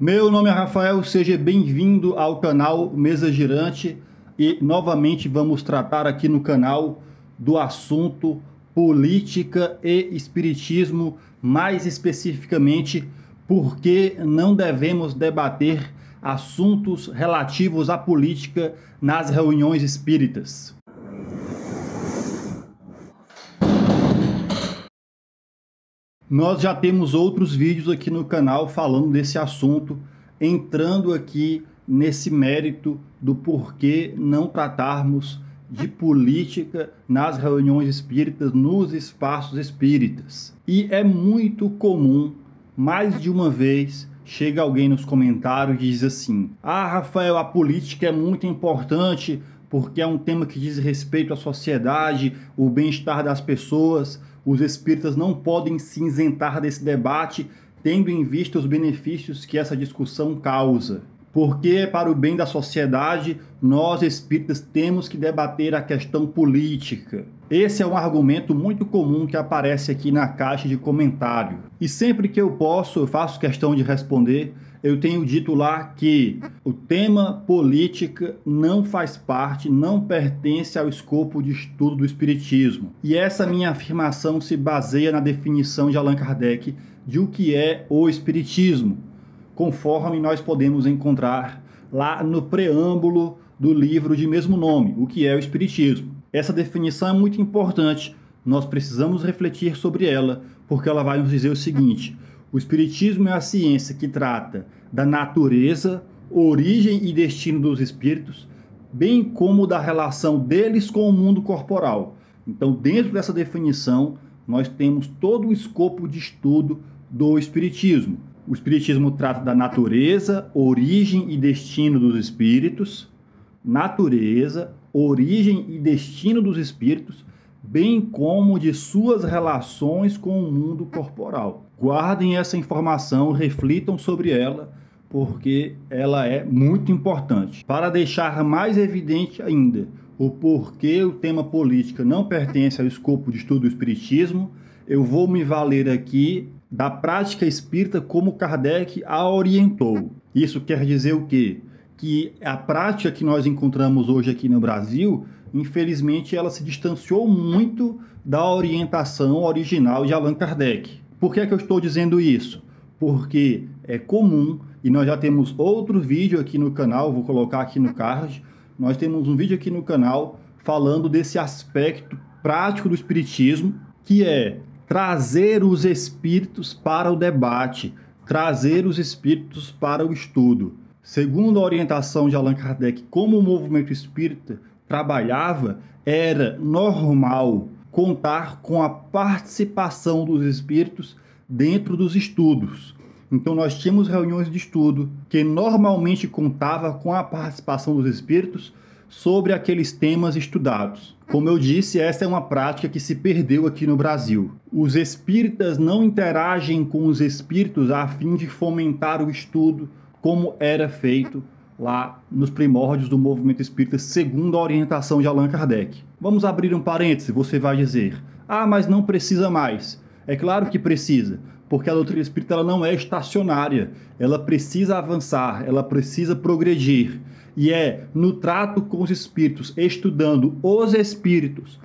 Meu nome é Rafael, seja bem-vindo ao canal Mesa Girante e novamente vamos tratar aqui no canal do assunto política e espiritismo, mais especificamente por que não devemos debater assuntos relativos à política nas reuniões espíritas. Nós já temos outros vídeos aqui no canal falando desse assunto, entrando aqui nesse mérito do porquê não tratarmos de política nas reuniões espíritas, nos espaços espíritas. E é muito comum, mais de uma vez, chega alguém nos comentários e diz assim: Ah, Rafael, a política é muito importante porque é um tema que diz respeito à sociedade, o bem-estar das pessoas os espíritas não podem se isentar desse debate, tendo em vista os benefícios que essa discussão causa. Porque, para o bem da sociedade, nós espíritas temos que debater a questão política. Esse é um argumento muito comum que aparece aqui na caixa de comentário. E sempre que eu posso, eu faço questão de responder eu tenho dito lá que o tema política não faz parte, não pertence ao escopo de estudo do Espiritismo. E essa minha afirmação se baseia na definição de Allan Kardec de o que é o Espiritismo, conforme nós podemos encontrar lá no preâmbulo do livro de mesmo nome, O que é o Espiritismo. Essa definição é muito importante, nós precisamos refletir sobre ela, porque ela vai nos dizer o seguinte o Espiritismo é a ciência que trata da natureza, origem e destino dos espíritos, bem como da relação deles com o mundo corporal. Então, dentro dessa definição, nós temos todo o escopo de estudo do Espiritismo. O Espiritismo trata da natureza, origem e destino dos espíritos, natureza, origem e destino dos espíritos, bem como de suas relações com o mundo corporal. Guardem essa informação, reflitam sobre ela, porque ela é muito importante. Para deixar mais evidente ainda o porquê o tema política não pertence ao escopo de estudo do Espiritismo, eu vou me valer aqui da prática espírita como Kardec a orientou. Isso quer dizer o quê? Que a prática que nós encontramos hoje aqui no Brasil infelizmente, ela se distanciou muito da orientação original de Allan Kardec. Por que, é que eu estou dizendo isso? Porque é comum, e nós já temos outro vídeo aqui no canal, vou colocar aqui no card, nós temos um vídeo aqui no canal falando desse aspecto prático do Espiritismo, que é trazer os espíritos para o debate, trazer os espíritos para o estudo. Segundo a orientação de Allan Kardec, como o movimento espírita trabalhava, era normal contar com a participação dos espíritos dentro dos estudos. Então nós tínhamos reuniões de estudo que normalmente contava com a participação dos espíritos sobre aqueles temas estudados. Como eu disse, essa é uma prática que se perdeu aqui no Brasil. Os espíritas não interagem com os espíritos a fim de fomentar o estudo como era feito lá nos primórdios do movimento espírita, segundo a orientação de Allan Kardec. Vamos abrir um parêntese, você vai dizer: "Ah, mas não precisa mais". É claro que precisa, porque a doutrina espírita ela não é estacionária, ela precisa avançar, ela precisa progredir. E é no trato com os espíritos, estudando os espíritos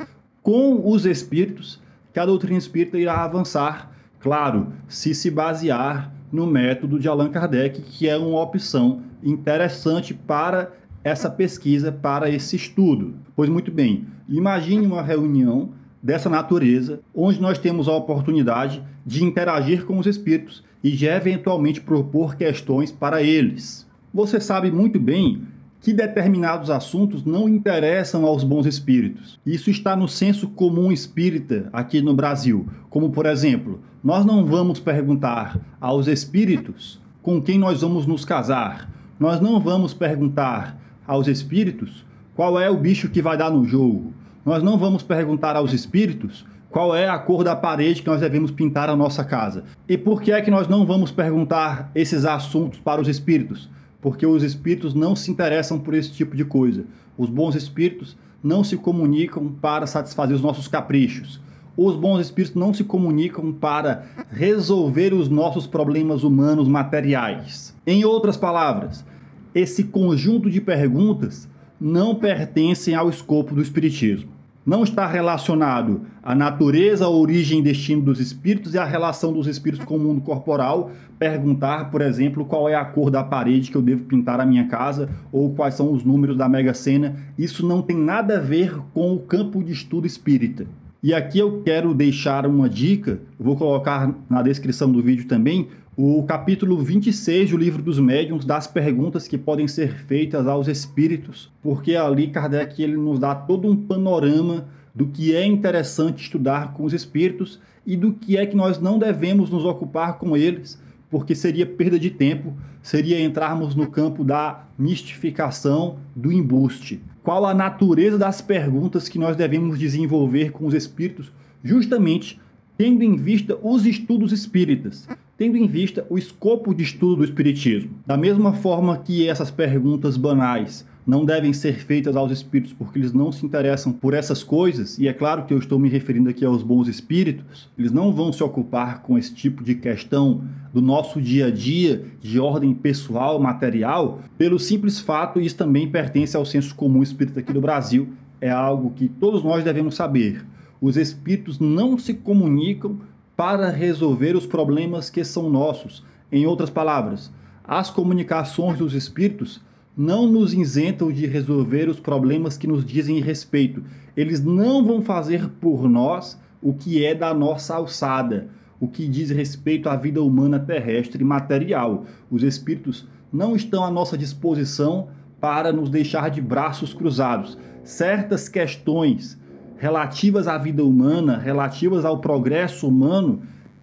com os espíritos, que a doutrina espírita irá avançar, claro, se se basear no método de Allan Kardec, que é uma opção interessante para essa pesquisa, para esse estudo. Pois muito bem, imagine uma reunião dessa natureza, onde nós temos a oportunidade de interagir com os espíritos e de eventualmente propor questões para eles. Você sabe muito bem que determinados assuntos não interessam aos bons espíritos. Isso está no senso comum espírita aqui no Brasil. Como, por exemplo, nós não vamos perguntar aos espíritos com quem nós vamos nos casar, nós não vamos perguntar aos espíritos qual é o bicho que vai dar no jogo. Nós não vamos perguntar aos espíritos qual é a cor da parede que nós devemos pintar a nossa casa. E por que é que nós não vamos perguntar esses assuntos para os espíritos? Porque os espíritos não se interessam por esse tipo de coisa. Os bons espíritos não se comunicam para satisfazer os nossos caprichos. Os bons espíritos não se comunicam para resolver os nossos problemas humanos materiais. Em outras palavras, esse conjunto de perguntas não pertencem ao escopo do espiritismo não está relacionado à natureza, à origem e destino dos espíritos e à relação dos espíritos com o mundo corporal. Perguntar, por exemplo, qual é a cor da parede que eu devo pintar a minha casa ou quais são os números da Mega Sena. Isso não tem nada a ver com o campo de estudo espírita. E aqui eu quero deixar uma dica, vou colocar na descrição do vídeo também, o capítulo 26 do livro dos médiuns das perguntas que podem ser feitas aos espíritos, porque ali Kardec ele nos dá todo um panorama do que é interessante estudar com os espíritos e do que é que nós não devemos nos ocupar com eles, porque seria perda de tempo, seria entrarmos no campo da mistificação, do embuste. Qual a natureza das perguntas que nós devemos desenvolver com os espíritos, justamente tendo em vista os estudos espíritas, tendo em vista o escopo de estudo do Espiritismo. Da mesma forma que essas perguntas banais não devem ser feitas aos espíritos porque eles não se interessam por essas coisas, e é claro que eu estou me referindo aqui aos bons espíritos, eles não vão se ocupar com esse tipo de questão do nosso dia a dia, de ordem pessoal, material, pelo simples fato, isso também pertence ao senso comum espírita aqui do Brasil, é algo que todos nós devemos saber. Os espíritos não se comunicam para resolver os problemas que são nossos. Em outras palavras, as comunicações dos espíritos não nos isentam de resolver os problemas que nos dizem respeito. Eles não vão fazer por nós o que é da nossa alçada, o que diz respeito à vida humana terrestre e material. Os espíritos não estão à nossa disposição para nos deixar de braços cruzados. Certas questões relativas à vida humana, relativas ao progresso humano,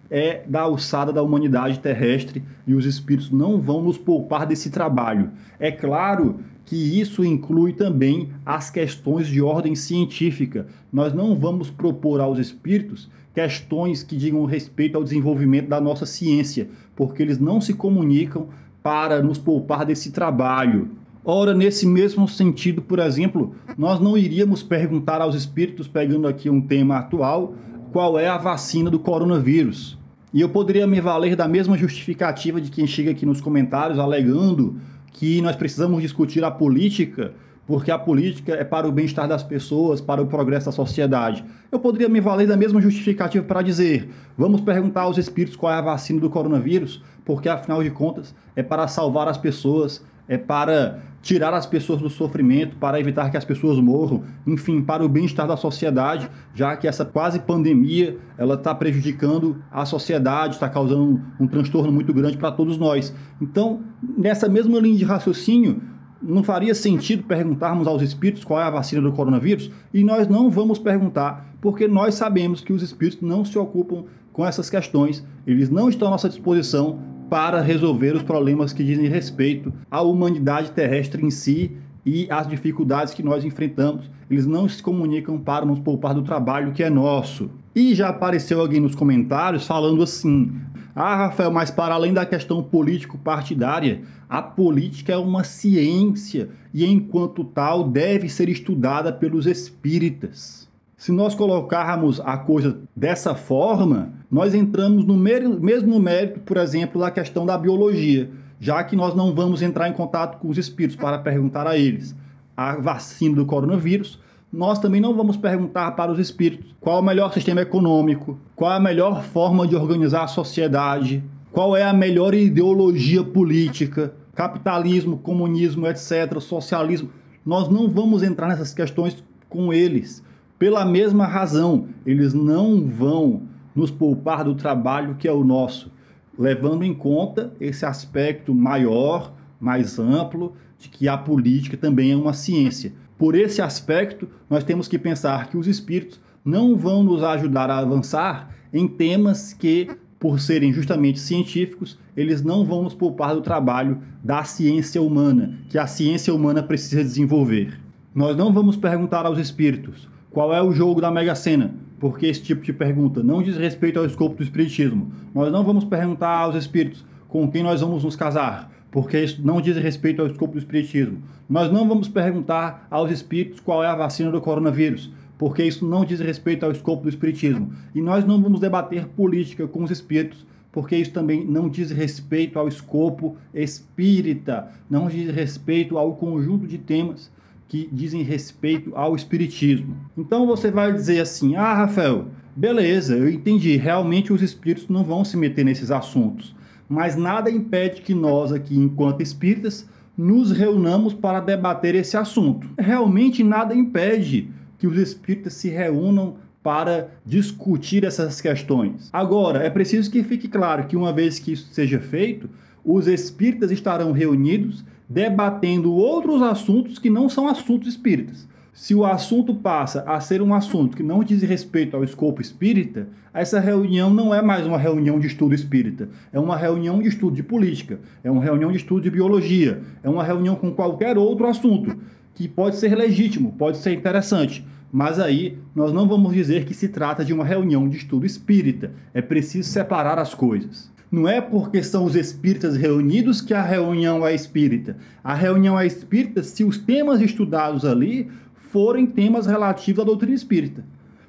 é da alçada da humanidade terrestre e os espíritos não vão nos poupar desse trabalho. É claro que isso inclui também as questões de ordem científica. Nós não vamos propor aos espíritos questões que digam respeito ao desenvolvimento da nossa ciência, porque eles não se comunicam para nos poupar desse trabalho. Ora, nesse mesmo sentido, por exemplo, nós não iríamos perguntar aos espíritos, pegando aqui um tema atual, qual é a vacina do coronavírus. E eu poderia me valer da mesma justificativa de quem chega aqui nos comentários alegando que nós precisamos discutir a política, porque a política é para o bem-estar das pessoas, para o progresso da sociedade. Eu poderia me valer da mesma justificativa para dizer: vamos perguntar aos espíritos qual é a vacina do coronavírus, porque afinal de contas é para salvar as pessoas, é para tirar as pessoas do sofrimento, para evitar que as pessoas morram, enfim, para o bem-estar da sociedade, já que essa quase pandemia ela está prejudicando a sociedade, está causando um, transtorno muito grande para todos nós. Então, nessa mesma linha de raciocínio, não faria sentido perguntarmos aos espíritos qual é a vacina do coronavírus? E nós não vamos perguntar, porque nós sabemos que os espíritos não se ocupam com essas questões, eles não estão à nossa disposição para resolver os problemas que dizem respeito à humanidade terrestre em si e às dificuldades que nós enfrentamos. Eles não se comunicam para nos poupar do trabalho que é nosso. E já apareceu alguém nos comentários falando assim: Ah, Rafael, mas para além da questão político-partidária, a política é uma ciência e, enquanto tal, deve ser estudada pelos espíritas. Se nós colocarmos a coisa dessa forma, nós entramos no mesmo mérito, por exemplo, da questão da biologia, já que nós não vamos entrar em contato com os espíritos para perguntar a eles a vacina do coronavírus, nós também não vamos perguntar para os espíritos qual é o melhor sistema econômico, qual a melhor forma de organizar a sociedade, qual é a melhor ideologia política, capitalismo, comunismo, etc., socialismo. Nós não vamos entrar nessas questões com eles pela mesma razão, eles não vão nos poupar do trabalho que é o nosso, levando em conta esse aspecto maior, mais amplo, de que a política também é uma ciência. Por esse aspecto, nós temos que pensar que os espíritos não vão nos ajudar a avançar em temas que, por serem justamente científicos, eles não vão nos poupar do trabalho da ciência humana, que a ciência humana precisa desenvolver. Nós não vamos perguntar aos espíritos qual é o jogo da Mega Sena? Porque esse tipo de pergunta não diz respeito ao escopo do espiritismo. Nós não vamos perguntar aos espíritos com quem nós vamos nos casar, porque isso não diz respeito ao escopo do espiritismo. Nós não vamos perguntar aos espíritos qual é a vacina do coronavírus, porque isso não diz respeito ao escopo do espiritismo. E nós não vamos debater política com os espíritos, porque isso também não diz respeito ao escopo espírita, não diz respeito ao conjunto de temas que dizem respeito ao espiritismo. Então você vai dizer assim: "Ah, Rafael, beleza, eu entendi, realmente os espíritos não vão se meter nesses assuntos, mas nada impede que nós aqui, enquanto espíritas, nos reunamos para debater esse assunto. Realmente nada impede que os espíritas se reúnam para discutir essas questões. Agora, é preciso que fique claro que uma vez que isso seja feito, os espíritas estarão reunidos debatendo outros assuntos que não são assuntos espíritas. Se o assunto passa a ser um assunto que não diz respeito ao escopo espírita, essa reunião não é mais uma reunião de estudo espírita, é uma reunião de estudo de política, é uma reunião de estudo de biologia, é uma reunião com qualquer outro assunto que pode ser legítimo, pode ser interessante, mas aí nós não vamos dizer que se trata de uma reunião de estudo espírita, é preciso separar as coisas. Não é porque são os espíritas reunidos que a reunião é espírita. A reunião é espírita se os temas estudados ali forem temas relativos à doutrina espírita.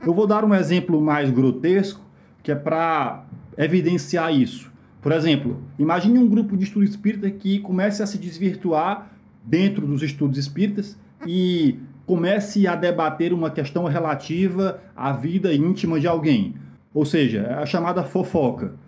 Eu vou dar um exemplo mais grotesco, que é para evidenciar isso. Por exemplo, imagine um grupo de estudo espírita que comece a se desvirtuar dentro dos estudos espíritas e comece a debater uma questão relativa à vida íntima de alguém. Ou seja, é a chamada fofoca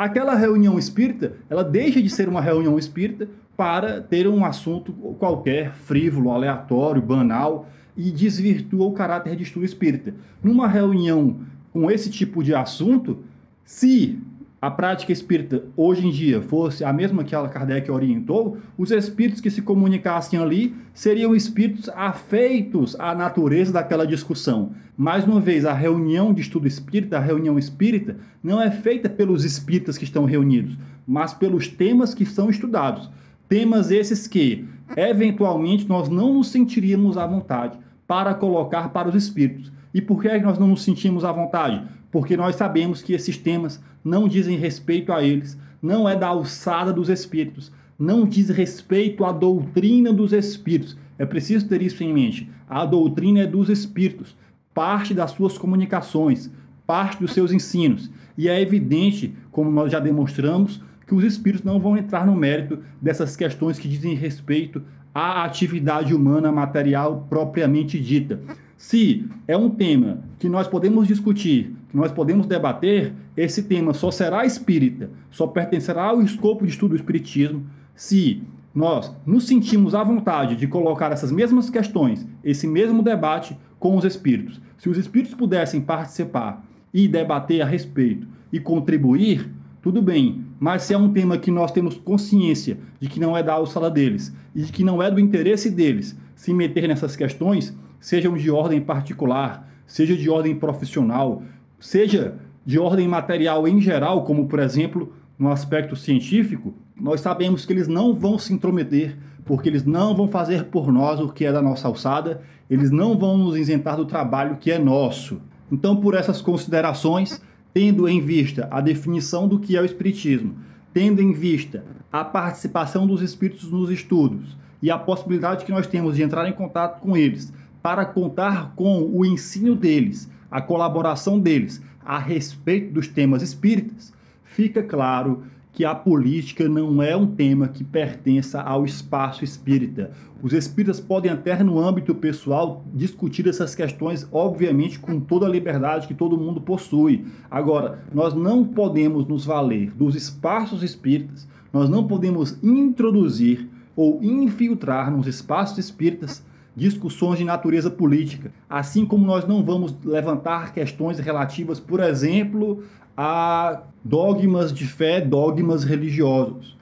aquela reunião espírita, ela deixa de ser uma reunião espírita para ter um assunto qualquer, frívolo, aleatório, banal, e desvirtua o caráter de estudo espírita. Numa reunião com esse tipo de assunto, se a prática espírita hoje em dia fosse a mesma que Kardec orientou, os espíritos que se comunicassem ali seriam espíritos afeitos à natureza daquela discussão. Mais uma vez, a reunião de estudo espírita, a reunião espírita, não é feita pelos espíritas que estão reunidos, mas pelos temas que são estudados. Temas esses que, eventualmente, nós não nos sentiríamos à vontade para colocar para os espíritos. E por que nós não nos sentimos à vontade? Porque nós sabemos que esses temas não dizem respeito a eles, não é da alçada dos espíritos, não diz respeito à doutrina dos espíritos. É preciso ter isso em mente. A doutrina é dos espíritos, parte das suas comunicações, parte dos seus ensinos. E é evidente, como nós já demonstramos, que os espíritos não vão entrar no mérito dessas questões que dizem respeito à atividade humana material propriamente dita. Se é um tema que nós podemos discutir, que nós podemos debater, esse tema só será espírita, só pertencerá ao escopo de estudo do espiritismo, se nós nos sentimos à vontade de colocar essas mesmas questões, esse mesmo debate com os espíritos. Se os espíritos pudessem participar e debater a respeito e contribuir, tudo bem, mas se é um tema que nós temos consciência de que não é da alçada deles e de que não é do interesse deles se meter nessas questões, sejam de ordem particular, seja de ordem profissional, seja de ordem material em geral, como por exemplo no aspecto científico, nós sabemos que eles não vão se intrometer, porque eles não vão fazer por nós o que é da nossa alçada, eles não vão nos isentar do trabalho que é nosso. Então, por essas considerações, tendo em vista a definição do que é o Espiritismo, tendo em vista a participação dos espíritos nos estudos e a possibilidade que nós temos de entrar em contato com eles, para contar com o ensino deles, a colaboração deles a respeito dos temas espíritas, fica claro que a política não é um tema que pertença ao espaço espírita. Os espíritas podem até no âmbito pessoal discutir essas questões, obviamente, com toda a liberdade que todo mundo possui. Agora, nós não podemos nos valer dos espaços espíritas, nós não podemos introduzir ou infiltrar nos espaços espíritas discussões de natureza política, assim como nós não vamos levantar questões relativas, por exemplo, a dogmas de fé, dogmas religiosos.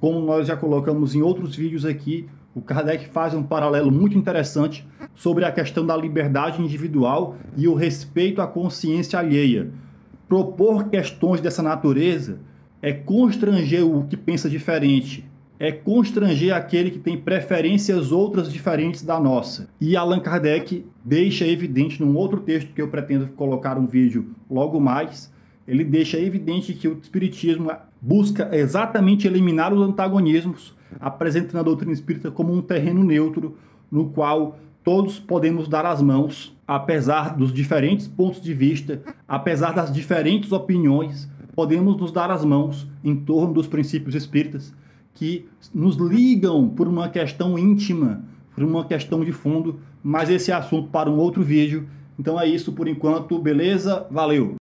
Como nós já colocamos em outros vídeos aqui, o Kardec faz um paralelo muito interessante sobre a questão da liberdade individual e o respeito à consciência alheia. Propor questões dessa natureza é constranger o que pensa diferente, é constranger aquele que tem preferências outras diferentes da nossa. E Allan Kardec deixa evidente num outro texto que eu pretendo colocar um vídeo logo mais, ele deixa evidente que o espiritismo busca exatamente eliminar os antagonismos, apresentando a doutrina espírita como um terreno neutro no qual todos podemos dar as mãos, apesar dos diferentes pontos de vista, apesar das diferentes opiniões, podemos nos dar as mãos em torno dos princípios espíritas que nos ligam por uma questão íntima, por uma questão de fundo, mas esse é assunto para um outro vídeo. Então é isso por enquanto, beleza? Valeu!